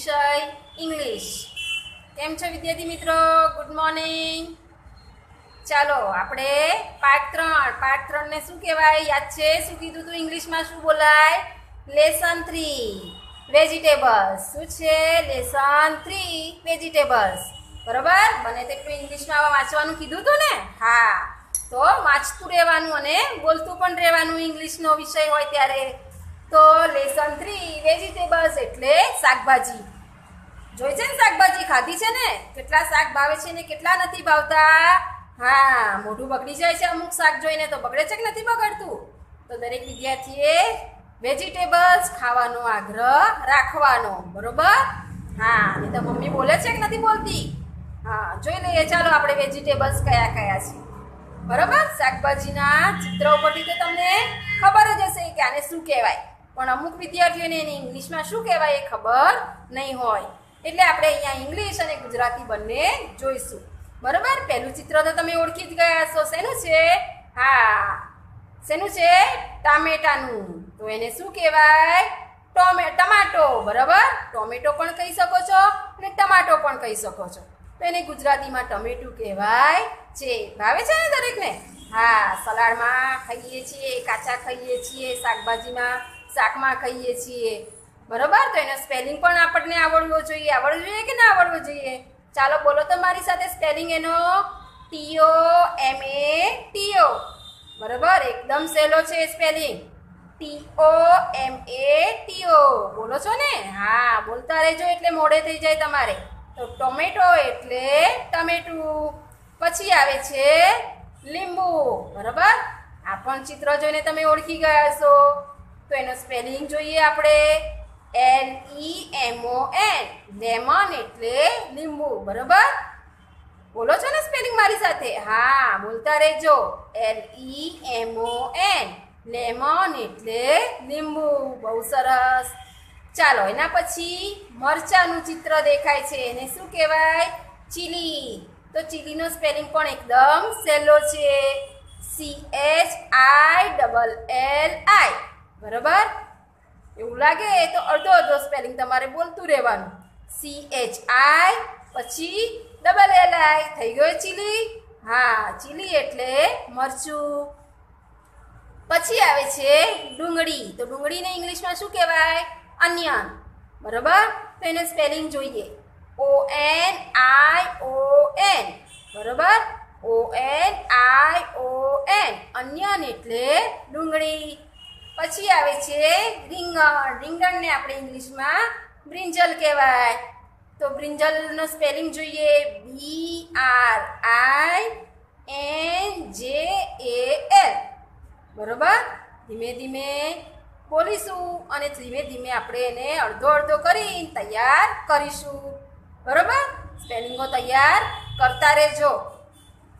વિષય ઇંગ્લિશ. કેમ છો વિદ્યાર્થી મિત્રો? ગુડ મોર્નિંગ ચાલો, આપણે પાર્ટ ત્રણ. પાર્ટ ત્રણને શું કહેવાય? યાદ છે? શું કીધું તું? ઇંગ્લિશમાં શું બોલાય? લેસન થ્રી વેજીટેબલ્સ શું છે? લેસન થ્રી વેજીટેબલ્સ બરોબર? બને તેટલું ઇંગ્લિશમાં વાંચવાનું કીધું તું ને? હા. તો વાંચતું રહેવાનું અને બોલતું પણ રહેવાનું ઇંગ્લિશનો વિષય હોય ત્યારે. તો લેસન થ્રી વેજીટેબલ્સ એટલે શાકભાજી. જોઈ છે ને શાકભાજી? ખાધી છે ને? કેટલા શાક ભાવે છે ને કેટલા નથી ભાવતા? હા, મોઢું બગડી જાય છે અમુક શાક જોઈને તો બગડે છે કે નથી બગડતું? તો દરેક વિદ્યાર્થીએ વેજીટેબલ્સ ખાવાનો આગ્રહ રાખવાનો, બરોબર? હા, અને તો મમ્મી બોલે છે કે નથી બોલતી? હા, જોઈ લઈએ, ચાલો આપણે વેજીટેબલ્સ કયા કયા છે. બરોબર? શાકભાજીના ચિત્ર ઉપરથી તો તમને ખબર જ હશે કે આને શું કહેવાય. પણ અમુક વિદ્યાર્થીઓને એની ઇંગ્લિશમાં શું કહેવાય એ ખબર નહીં હોય. એટલે આપણે અહીંયા ઇંગ્લિશ અને ગુજરાતી બંને જોઈશું. બરાબર? પહેલું ચિત્ર તો તમે ઓળખી જ ગયા છો શેનું છે? હા. શેનું છે? ટામેટાનું. તો એને શું કહેવાય? ટોમે, ટમાટો. બરાબર? ટોમેટો પણ કહી શકો છો અને ટમાટો પણ કહી શકો છો. તો એને ગુજરાતીમાં ટમેટું કહેવાય છે. ભાવે છે ને દરેકને? હા, સલાડમાં ખાઈએ છીએ, કાચા ખાઈએ છીએ, શાકભાજીમાં, શાકમાં ખાઈએ છીએ. બરોબર? તો એનો સ્પેલિંગ પણ આપણને આવડવો જોઈએ. આવડવું જોઈએ કે ના આવડવું જોઈએ? ચાલો, બોલો તો મારી સાથે સ્પેલિંગ એનો. ટીઓ એમ એ ટીઓ બરોબર? એકદમ સહેલો છે spelling T O M A T O બોલો છો ને? હા, બોલતા રહેજો એટલે મોડે થઈ જાય તમારે. તો ટોમેટો એટલે ટમેટું. પછી આવે છે લીંબુ. બરાબર? આ પણ ચિત્ર જોઈને તમે ઓળખી ગયા છો તો એનો સ્પેલિંગ જોઈએ આપણે. L E M O N lemon એટલે લીંબુ, બરોબર? બોલો છો ને સ્પેલિંગ મારી સાથે? હા, બોલતા રહેજો. L E M O N lemon એટલે લીંબુ. બહુ સરસ. ચાલો, એના પછી મરચાનું ચિત્ર દેખાય છે. એને શું કહેવાય? ચીલી. તો ચીલીનો સ્પેલિંગ પણ એકદમ સહેલો છે. C H I double L I બરાબર? એવું લાગે તો અડધો અડધો સ્પેલિંગ તમારે બોલતું રહેવાનું. સી એચ આઈ પછી ડબલ એલ આઈ થઈ ગયો ચીલી? હા, ચીલી એટલે મરચું. પછી આવે છે ડુંગળી. તો ડુંગળીને ઇંગ્લિશમાં શું કહેવાય? અનિયન. બરાબર? તો એને સ્પેલિંગ જોઈએ. O N I O N બરાબર? O N I O N અન્યન એટલે ડુંગળી. પછી આવે છે રીંગણ. રીંગણને આપણે ઇંગ્લિશમાં બ્રિંજલ કહેવાય. તો બ્રિંજલનો સ્પેલિંગ જોઈએ. બી આર આઈ એન જે એ એલ બરોબર? ધીમે ધીમે બોલીશું અને ધીમે ધીમે આપણે એને અડધો અડધો કરી તૈયાર કરીશું. બરોબર? સ્પેલિંગો તૈયાર કરતા રહેજો.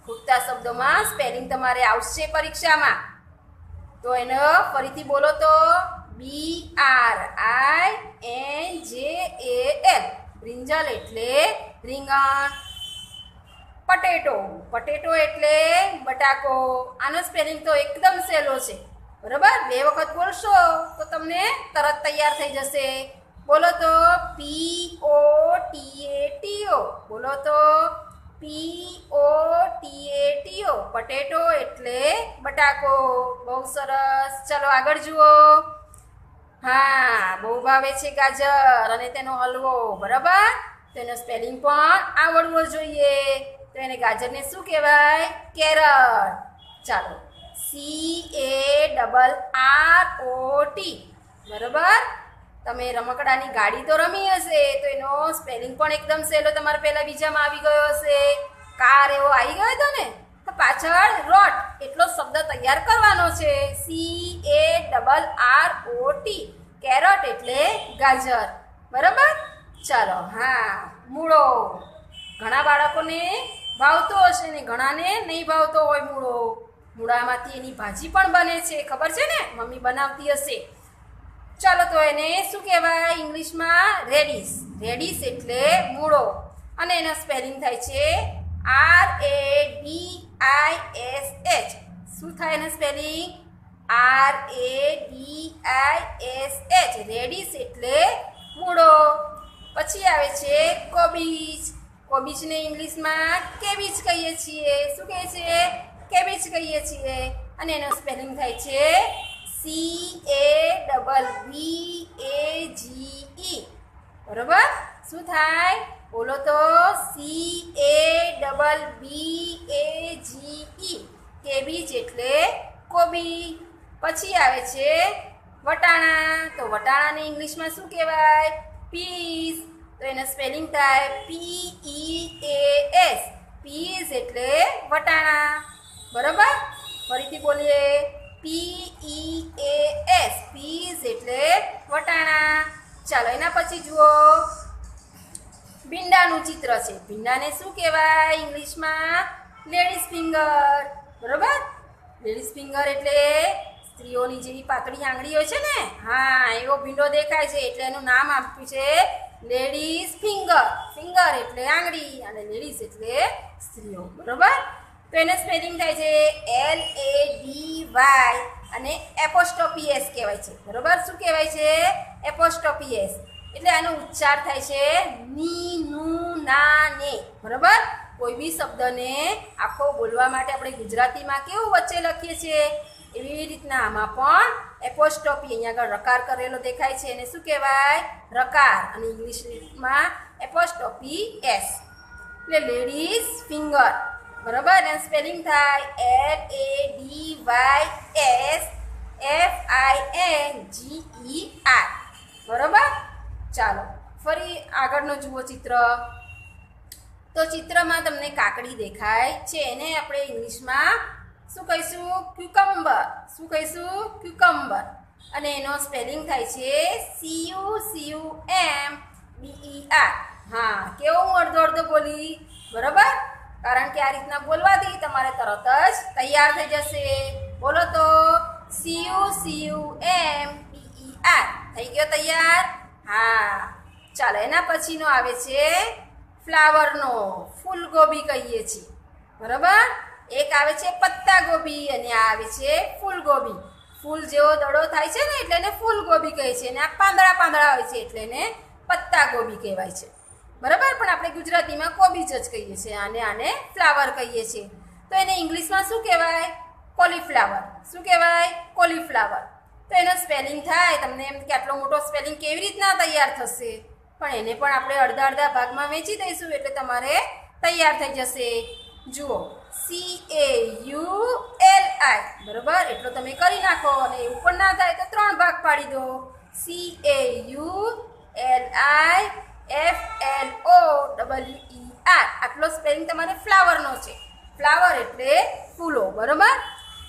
ખૂટતા શબ્દોમાં સ્પેલિંગ તમારે આવશે પરીક્ષામાં. તો એનો ફરીથી બોલો તો. બી આર આઈ એન જે એ એલ બ્રિંજલ એટલે રીંગણ. પટેટો પટેટો એટલે બટાકો. આનો સ્પેલિંગ તો એકદમ સહેલો છે. બરાબર? બે વખત બોલશો તો તમને તરત તૈયાર થઈ જશે. બોલો તો પી ઓ ટી એ ટી ઓ બોલો તો પી ઓ ટી એ ટી ઓ પટેટો એટલે બટાકો. બહુ સરસ. ચલો આગળ જુઓ. હા, બહુ ભાવે છે ગાજર અને તેનો હલવો, બરાબર? તેનો સ્પેલિંગ પણ આવડવો જોઈએ. તો એને ગાજરને શું કહેવાય? કેરટ ચાલો. C A double R O T બરાબર? તમે રમકડાની ગાડી તો રમી હશે, તો એનો સ્પેલિંગ પણ એકદમ સહેલો તમારે પહેલાં બીજામાં આવી ગયો હશે. કાર એવો આવી ગયો હતો ને? તો પાછળ રોટ એટલો શબ્દ તૈયાર કરવાનો છે. C A double R O T carrot એટલે ગાજર. બરાબર? ચાલો, હા, મૂળો. ઘણા બાળકોને ભાવતો હશે ને ઘણાને નહીં ભાવતો હોય મૂળો. મૂળામાંથી એની ભાજી પણ બને છે. ખબર છે ને? મમ્મી બનાવતી હશે. ચાલો તો એને શું કહેવાય? ઇંગ્લિશમાં રેડિસ. રેડિસ એટલે મૂળો. અને એના સ્પેલિંગ થાય છે R A D I S H. શું થાય એનું spelling? R A D I S H. Radish એટલે મૂળો. પછી આવે છે કોબીજ. કોબીજને ઇંગ્લિશમાં કેબીજ કહીએ છીએ. શું કહે છે? કેબીજ કહીએ છીએ. અને એનો સ્પેલિંગ થાય છે C A double B A G ઈ બરોબર? શું થાય? બોલો તો C A double B A G ઈ કેબીજ એટલે કોબી. પછી આવે છે વટાણા. તો વટાણાને ઇંગ્લિશમાં શું કહેવાય? પીસ તો એનો સ્પેલિંગ થાય પી ઈ એ એસ પીસ એટલે વટાણા. બરોબર? ફરીથી બોલીએ. પી ઈ એ એસ પીઝ એટલે વટાણા. ચાલો, એના પછી જુઓ. ભીંડાનું ચિત્ર છે. ભીંડાને શું કહેવાય? ઇંગ્લિશમાં લેડીઝ ફિંગર. બરોબર? લેડીઝ ફિંગર એટલે સ્ત્રીઓની જેવી પાતળી આંગળી હોય છે ને? હા, એવો ભીંડો દેખાય છે. એટલે એનું નામ આપ્યું છે લેડીઝ ફિંગર. ફિંગર એટલે આંગળી અને લેડીઝ એટલે સ્ત્રીઓ. બરોબર? તો એને સ્પેલિંગ થાય છે એલ એ ડી વાય અને એપોસ્ટોપી એસ કહેવાય છે. બરોબર? શું કહેવાય છે? એપોસ્ટોપી એસ એટલે આનો ઉચ્ચાર થાય છે ની નું ના ને બરોબર? કોઈ બી શબ્દને આખો બોલવા માટે આપણે ગુજરાતીમાં કેવું વચ્ચે લખીએ છીએ? એવી રીતના આમાં પણ એપોસ્ટોપી અહીંયા આગળ રકાર કરેલો દેખાય છે એને શું કહેવાય? રકાર. અને ઇંગ્લિશમાં એપોસ્ટોપી એસ એટલે લેડીઝ ફિંગર બરાબર? એનું સ્પેલિંગ થાય L A D Y S F I N G E R બરાબર? ચાલો, ફરી આગળનો જુઓ ચિત્ર. તો ચિત્રમાં તમને કાકડી દેખાય છે. એને આપણે ઇંગ્લિશમાં શું કહીશું? ક્યુકમ્બર શું કહીશું? ક્યુકમ્બર અને એનો સ્પેલિંગ થાય છે C U C U M B E R હા, કેવો હું અડધો અડધો બોલી? બરાબર? કારણ કે આ રીતના બોલવાથી તમારે તરત જ તૈયાર થઈ જશે. બોલો તો. C U C U M P E R થઈ ગયો તૈયાર? હા. ચાલો, એના પછીનો આવે છે ફ્લાવરનો ફૂલગોબી કહીએ છીએ. બરાબર? એક આવે છે પત્તા ગોબી અને આ આવે છે ફૂલગોબી ફૂલ જેવો દડો થાય છે ને, એટલે એને ફૂલગોબી કહે છે. અને આ પાંદડા પાંદડા હોય છે, એટલે એને પત્તા ગોબી કહેવાય છે. બરાબર? પણ આપણે ગુજરાતીમાં કોબીજ જ કહીએ છીએ અને આને ફ્લાવર કહીએ છીએ. તો એને ઇંગ્લિશમાં શું કહેવાય? કોલીફ્લાવર. શું કહેવાય? કોલીફ્લાવર. તો એનો સ્પેલિંગ થાય, તમને એમ કે આટલો મોટો સ્પેલિંગ કેવી રીતના તૈયાર થશે? પણ એને પણ આપણે અડધા અડધા ભાગમાં વેચી દઈશું, એટલે તમારે તૈયાર થઈ જશે. જુઓ C A U L I બરાબર? એટલો તમે કરી નાખો અને એવું પણ ના થાય તો ત્રણ ભાગ પાડી દો. C A U L I F L O W E R આટલો સ્પેલિંગ તમારે ફ્લાવરનો છે. ફ્લાવર એટલે ફૂલો, બરાબર?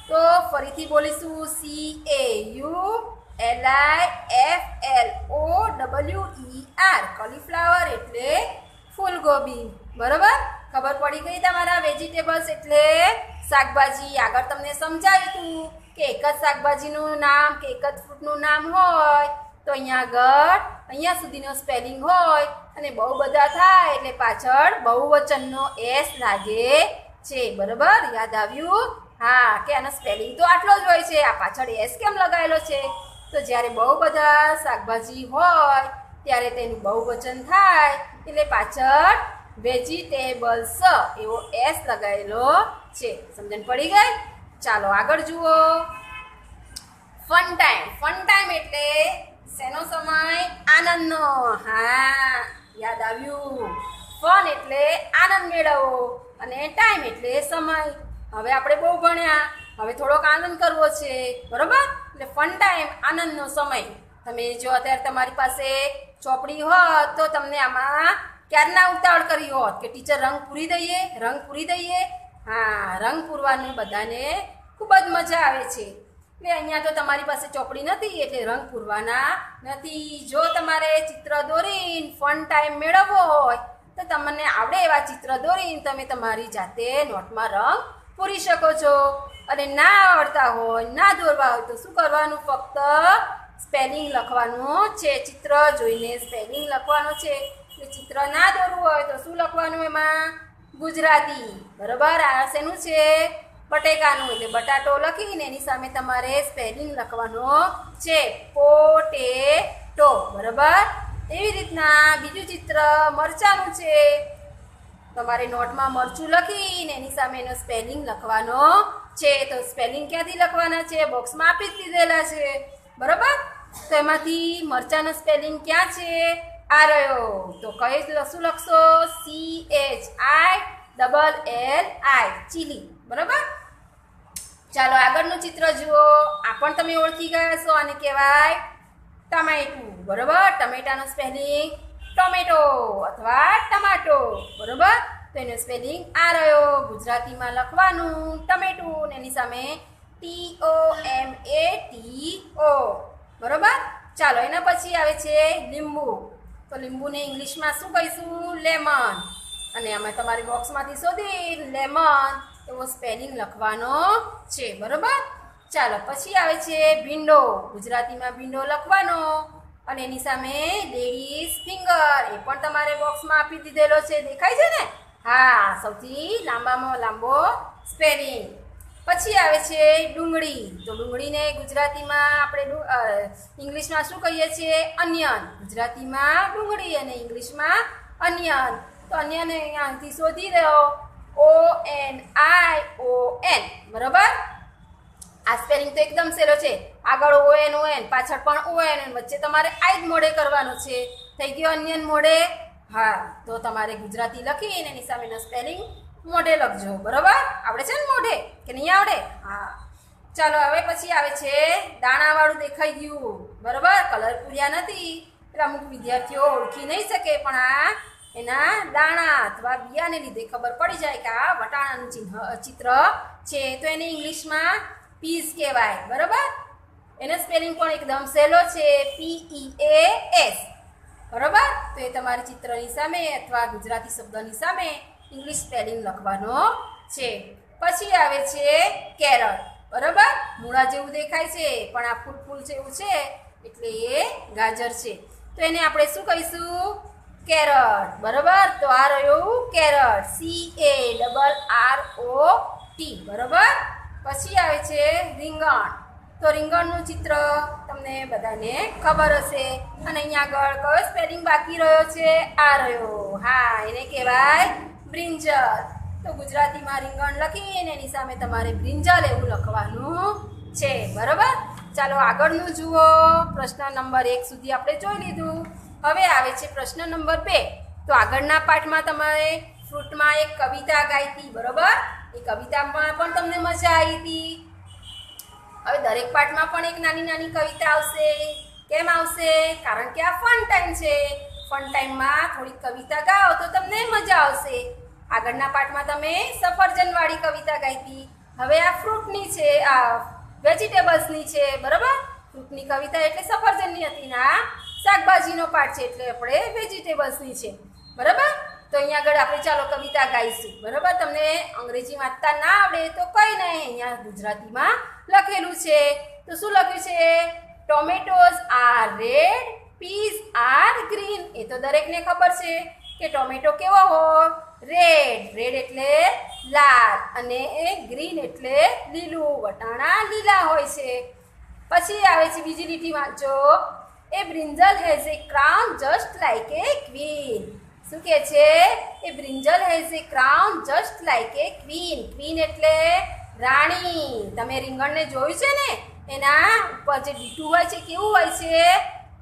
તો ફરીથી બોલીશું. C A U L I F L O W E R cauliflower એટલે ફૂલગોબી. બરાબર? ખબર પડી ગઈ તમારા વેજીટેબલ્સ એટલે શાકભાજી. આગળ તમને સમજાવ્યું હતું કે એક જ શાકભાજીનું નામ, કે એક જ ફ્રૂટનું નામ હોય. તો અહીંયા આગળ, અહીંયા સુધીનો સ્પેલિંગ હોય અને બહુ બધા થાય એટલે પાછળ બહુવચનનો એસ લાગે છે. બરાબર? યાદ આવ્યું? હા, કે આનો સ્પેલિંગ તો આટલો જ હોય છે. આ પાછળ એસ કેમ લગાવેલો છે? તો જ્યારે બહુ બધા શાકભાજી હોય, ત્યારે તેનું બહુવચન થાય એટલે પાછળ વેજીટેબલ્સ એવો એસ લગાવેલો છે. સમજણ પડી ગઈ? ચાલો આગળ જુઓ. ફન ટાઈમ ફન ટાઈમ એટલે શેનો સમય? આનંદનો. હા, યાદ આવ્યું. ફન એટલે આનંદ મેળવવો અને ટાઈમ એટલે સમય. હવે આપણે બહુ ભણ્યા. હવે થોડોક આનંદ કરવો છે. બરોબર? એટલે ફન ટાઈમ, આનંદનો સમય. તમે જો અત્યારે તમારી પાસે ચોપડી હોત તો તમને આમાં ક્યારના ઉતાવળ કરી હોત? કે ટીચર રંગ પૂરી દઈએ, રંગ પૂરી દઈએ? હા, રંગ પૂરવાનું બધાને ખૂબ જ મજા આવે છે. એટલે અહીંયા તો તમારી પાસે ચોપડી નથી, એટલે રંગ પૂરવાના નથી. જો તમારે ચિત્ર દોરીને ફન ટાઈમ મેળવવો હોય, તો તમને આવડે એવા ચિત્ર દોરીને તમે તમારી જાતે નોટમાં રંગ પૂરી શકો છો. અને ના આવડતા હોય, ના દોરવા હોય, તો શું કરવાનું? ફક્ત સ્પેલિંગ લખવાનું છે, ચિત્ર જોઈને સ્પેલિંગ લખવાનું છે. કે ચિત્ર ના દોરવું હોય, તો શું લખવાનું એમાં? ગુજરાતી. બરાબર? આ શેનું છે? બટેકાનું એટલે બટાટો લખીને એની સામે તમારે સ્પેલિંગ લખવાનો છે. પોટેટો બરાબર? એવી રીતના બીજું ચિત્ર મરચાનું છે. તમારે નોટમાં મરચું લખીને એની સામે એનો સ્પેલિંગ લખવાનો છે. તો સ્પેલિંગ ક્યાંથી લખવાના છે? બોક્સમાં આપી જ દીધેલા છે. બરાબર? તો એમાંથી મરચાનો સ્પેલિંગ ક્યાં છે? આ રહ્યો. તો કઈ શું લખશો? C H I double L I chilli. બરોબર? ચાલો આગળનું ચિત્ર જુઓ. આ પણ તમે ઓળખી ગયા છો આને કહેવાય ટમેટું, બરોબર? ટમેટાનું સ્પેલિંગ ટોમેટો અથવા ટમાટો, બરોબર? તો એનું સ્પેલિંગ આ રહ્યો. ગુજરાતીમાં લખવાનું ટમેટું ને એની સામે ટી ઓ એમ એ ટી ઓ બરોબર? ચાલો, એના પછી આવે છે લીંબુ. તો લીંબુને ઇંગ્લિશમાં શું કહીશું? લેમન. અને અમે તમારી બોક્સમાંથી શોધી લેમન એવો સ્પેલિંગ લખવાનો છે, બરોબર? ચાલો, પછી આવે છે ભીંડો. ગુજરાતીમાં ભીંડો લખવાનો. અને એની સામે લેડીઝ ફિંગર એ પણ તમારે બોક્સમાં આપી દીધેલો છે. દેખાય છે ને? હા, સૌથી લાંબામાં લાંબો સ્પેલિંગ પછી આવે છે ડુંગળી. તો ડુંગળીને ગુજરાતીમાં આપણે ઇંગ્લિશમાં શું કહીએ છીએ? અન્યન ગુજરાતીમાં ડુંગળી અને ઇંગ્લિશમાં અન્યન તો અન્યને અહીંયાથી શોધી દો O N I O N બરોબર? આ સ્પેલિંગ તો એકદમ સહેલો છે? આગળ ઓ એન ઓ એન પાછળ પણ ઓ એન એન વચ્ચે તમારે આઈ જ મોડે કરવાનું છે. થઈ ગયો અન્યન મોડે? હા, તો તમારે ગુજરાતી લખીને એની સામેનો સ્પેલિંગ મોઢે લખજો, બરોબર? આવડે છે ને મોઢે? કે નહીં આવડે? હા. ચાલો, હવે પછી આવે છે દાણાવાળું દેખાઈ ગયું. બરોબર? કલર પૂર્યા નથી. એટલે અમુક વિદ્યાર્થીઓ ઓળખી નહીં શકે, પણ આ એના દાણા અથવા બિયાને લીધે ખબર પડી જાય કે આ વટાણાનું ચિહ્ન ચિત્ર છે. તો એને ઇંગ્લિશમાં પીસ કહેવાય, બરાબર? એનો સ્પેલિંગ પણ એકદમ સહેલો છે, પી એ એસ. બરાબર? તો એ તમારી ચિત્રની સામે અથવા ગુજરાતી શબ્દની સામે ઇંગ્લિશ સ્પેલિંગ લખવાનો છે. પછી આવે છે કેરળ, બરાબર? મૂળા જેવું દેખાય છે, પણ આ ફૂલ ફૂલ જેવું છે, એટલે એ ગાજર છે. તો એને આપણે શું કહીશું? કેરટ બરોબર? તો આ રહ્યું carrot C A double R O T બરોબર? પછી આવે છે રીંગણ. તો રીંગણનું ચિત્ર તમને બધાને ખબર હશે. અને અહીંયા આગળ કયો સ્પેલિંગ બાકી રહ્યો છે? આ રહ્યો. હા, એને કહેવાય બ્રિંજલ. તો ગુજરાતીમાં રીંગણ લખીને એની સામે તમારે બ્રિંજલ એવું લખવાનું છે. બરોબર? ચાલો આગળનું જુઓ. પ્રશ્ન નંબર એક સુધી આપણે જોઈ લીધું. હવે આવે છે પ્રશ્ન નંબર બે. તો આગળના પાઠમાં તમારે ફ્રૂટમાં એક કવિતા ગાઈ હતી, બરોબર? એ કવિતામાં પણ તમને મજા આવી હતી. હવે દરેક પાઠમાં પણ એક નાની નાની કવિતા આવશે. કેમ આવશે? કારણ કે આ ફન ટાઈમ છે. ફન ટાઈમમાં થોડીક કવિતા ગાઓ તો તમને મજા આવશે. આગળના પાઠમાં તમે સફરજનવાળી કવિતા ગાઈ હતી. હવે આ ફ્રૂટની છે, આ વેજીટેબલ્સની છે, બરાબર? ફ્રૂટની કવિતા એટલે સફરજનની હતી ને શાકભાજીનો પાર્ટ છે એટલે આપણે વેજીટેબલ્સની છે. બરાબર? તો અહીંયા આગળ આપણે ચાલો કવિતા ગાઈશું. બરાબર? તમને અંગ્રેજી વાંચતા ના આવડે તો કંઈ નહીં. અહીંયા ગુજરાતીમાં લખેલું છે. તો શું લખ્યું છે? Tomatoes are red peas are green એ તો દરેકને ખબર છે કે ટોમેટો કેવો હોય? રેડ રેડ એટલે લાલ અને ગ્રીન એટલે લીલું. વટાણા લીલા હોય છે. પછી આવે છે બીજી લીટી વાંચો. A brinjal has a crown just like a queen. શું કે છે? A brinjal has a crown just like a queen. Queen એટલે રાણી. તમે રીંગણને જોયું છે ને? એના ઉપર જે ડીટું હોય છે, કેવું હોય છે?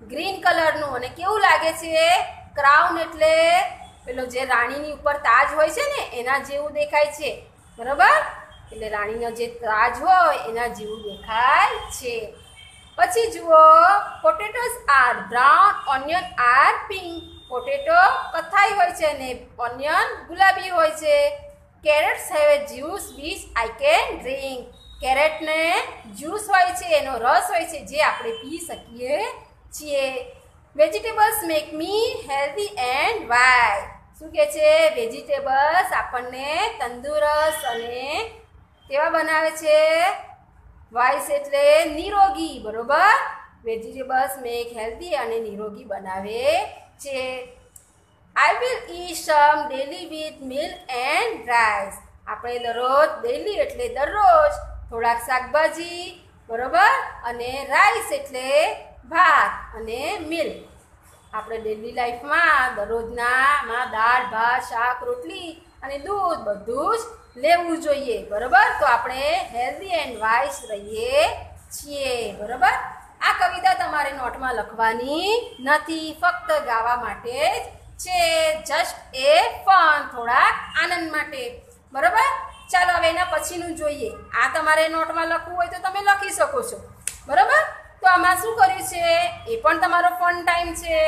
ગ્રીન કલરનું. અને કેવું લાગે છે? ક્રાઉન એટલે પેલો જે રાણીની ઉપર તાજ હોય છે ને, એના જેવું દેખાય છે. બરોબર? એટલે રાણીનો જે તાજ હોય, એના જેવું દેખાય છે. પછી જુઓ potatoes are brown onion are pink potato કથાઈ હોય છે અને ઓનિયન ગુલાબી હોય છે. Carrots have a juice which I can drink કેરેટને juice હોય છે, એનો રસ હોય છે, જે આપણે પી શકીએ છીએ. Vegetables make me healthy and wise શું કહે છે? વેજીટેબલ્સ આપણને તંદુરસ્ત અને કેવા બનાવે છે? વાઇસ એટલે નિરોગી, બરોબર? વેજીટેબલ્સ મેક હેલ્ધી અને નિરોગી બનાવે છે. I will eat some daily with milk and rice આપણે દરરોજ ડેલી એટલે દરરોજ થોડાક શાકભાજી, બરોબર? અને રાઈસ એટલે ભાત અને મિલ્ક આપણે ડેલી લાઈફમાં દરરોજના માં દાળ, ભાત, શાક, રોટલી અને દૂધ બધું જ લેવું જોઈએ, બરોબર? તો આપણે હેલ્ધી એન્ડ વાઇસ રહીએ છીએ, બરોબર? આ કવિતા તમારે નોટમાં લખવાની નથી, ફક્ત ગાવા માટે જ છે જસ્ટ એ ફન થોડાક આનંદ માટે, બરોબર? ચાલો હવે એના પછીનું જોઈએ. આ તમારે નોટમાં લખવું હોય તો તમે લખી શકો છો, બરોબર? તો આમાં શું કર્યું છે? એ પણ તમારો ફન ટાઈમ છે.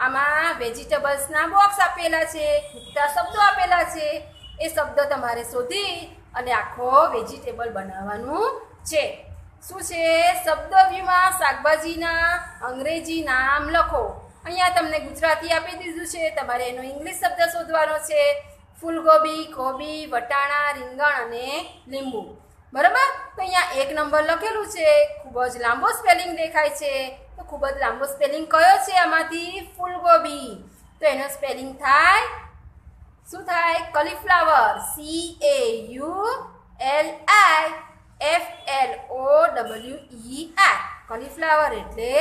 આમાં વેજીટેબલ્સના બોક્સ આપેલા છે, ખૂટતા શબ્દો આપેલા છે. એ શબ્દ તમારે શોધી અને આખો વેજીટેબલ બનાવવાનું છે. શું છે? શબ્દ વ્યૂમાં શાકભાજીના અંગ્રેજી નામ લખો. અહીંયા તમને ગુજરાતી આપી દીધું છે, તમારે એનો ઇંગ્લિશ શબ્દ શોધવાનો છે. ફૂલગોબી, કોબી, વટાણા, રીંગણ અને લીંબુ. બરાબર? તો અહીંયા એક નંબર લખેલું છે. ખૂબ જ લાંબો સ્પેલિંગ દેખાય છે. તો ખૂબ જ લાંબો સ્પેલિંગ કયો છે આમાંથી? ફૂલગોબી. તો એનો સ્પેલિંગ થાય, શું થાય? Cauliflower C A U L I F L O W E R cauliflower એટલે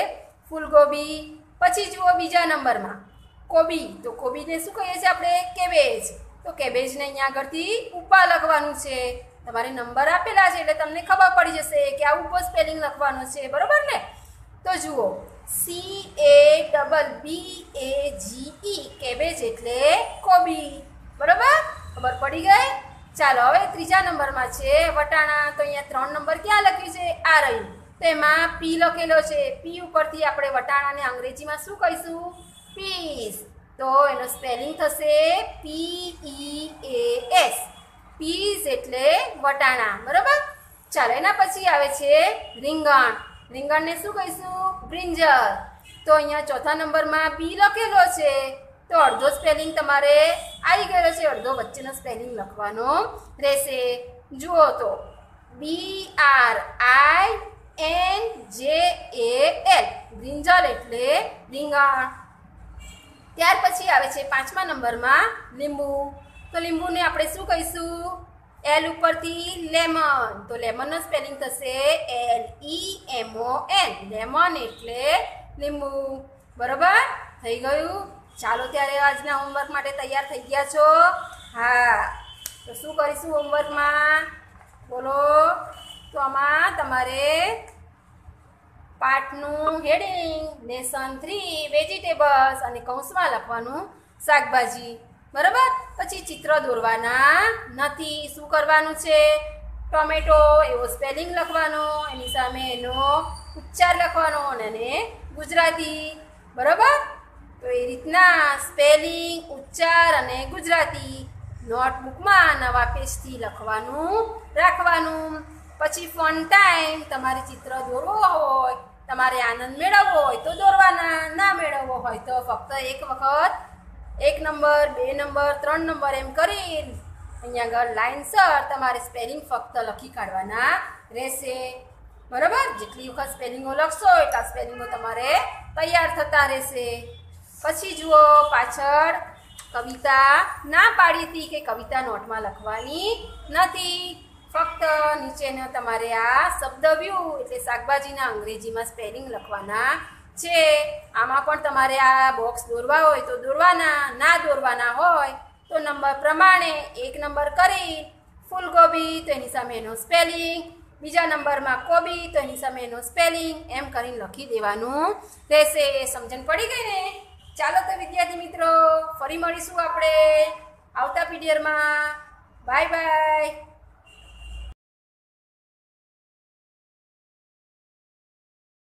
ફૂલગોબી. પછી જુઓ બીજા નંબરમાં, કોબી. તો કોબીને શું કહીએ છીએ આપણે? કેબેજ. તો કેબેજને અહીંયા આગળથી ઉપા લખવાનું છે. તમારે નંબર આપેલા છે એટલે તમને ખબર પડી જશે કે આ ઉપર સ્પેલિંગ લખવાનું છે. બરાબર ને? તો જુઓ C A double B A G E cabbage એટલે કોબી. બરોબર? ખબર પડી ગઈ? ચાલો, હવે ત્રીજા નંબરમાં છે વટાણા. તો અહીંયા ત્રણ નંબર ક્યાં લખ્યું છે? આ રહ્યું. તો એમાં પી લખેલો છે. પી ઉપરથી આપણે વટાણાને અંગ્રેજીમાં શું કહીશું? પીસ તો એનો સ્પેલિંગ થશે પી ઈ એ એસ પીસ એટલે વટાણા. બરાબર? ચાલો, એના પછી આવે છે રીંગણ. રીંગણને શું કહીશું? બ્રિંજલ. તો અહીંયા ચોથા નંબરમાં બી લખેલો છે. તો અડધો સ્પેલિંગ તમારે આવી ગયો છે. અડધો વચ્ચેનો સ્પેલિંગ લખવાનો રહેશે. જુઓ તો. બી આર આઈ એન જે એ એલ બ્રિંજલ એટલે રીંગણ ત્યાર પછી આવે છે પાંચમા નંબરમાં લીંબુ. તો લીંબુને આપણે શું કહીશું? એલ ઉપરથી લેમન તો લેમનનો સ્પેલિંગ થશે L E M O N lemon એટલે લીંબુ. બરાબર? થઈ ગયું? ચાલો ત્યારે આજના હોમવર્ક માટે તૈયાર થઈ ગયા છો. હા. તો શું કરીશું હોમવર્કમાં બોલો. તો આમાં તમારે પાઠનું હેડિંગ લેસન થ્રી વેજીટેબલ્સ અને કૌંસમાં લખવાનું શાકભાજી. બરાબર? પછી ચિત્ર દોરવાના નથી. શું કરવાનું છે? ટોમેટો, એવો સ્પેલિંગ લખવાનો, એની સામે એનો ઉચ્ચાર લખવાનો અને ગુજરાતી. બરાબર? તો એ રીતના સ્પેલિંગ, ઉચ્ચાર અને ગુજરાતી નોટબુકમાં નવા પેજથી લખવાનું, રાખવાનું. પછી ફન ટાઈમ, તમારે ચિત્ર દોરવો હોય, તમારે આનંદ મેળવવો હોય તો દોરવાના. ના મેળવવો હોય તો ફક્ત એક વખત એક નંબર, બે નંબર, ત્રણ નંબર એમ કરી અહીંયા આગળ લાઇનસર તમારે સ્પેલિંગ ફક્ત લખી કાઢવાના રહેશે. બરાબર? જેટલી વખત સ્પેલિંગો લખશો એટલા સ્પેલિંગો તમારે તૈયાર થતા રહેશે. પછી જુઓ પાછળ, કવિતા ના પાડી હતી કે કવિતા નોટમાં લખવાની નથી. ફક્ત નીચેનો તમારે આ શબ્દ વ્યૂ એટલે શાકભાજીના અંગ્રેજીમાં સ્પેલિંગ લખવાના છે, આમાં પણ તમારે આ બોક્સ દોરવા હોય તો દોરવાના, ના દોરવાના હોય તો નંબર પ્રમાણે એક નંબર કરી ફૂલગોબી તો એની સામે સ્પેલિંગ બીજા નંબરમાં કોબી તો એની સામે સ્પેલિંગ એમ કરીને લખી દેવાનું રહેશે. સમજણ પડી ગઈ ને? ચાલો તો વિદ્યાર્થી મિત્રો, ફરી મળીશું આપણે આવતા પીડિયરમાં બાય બાય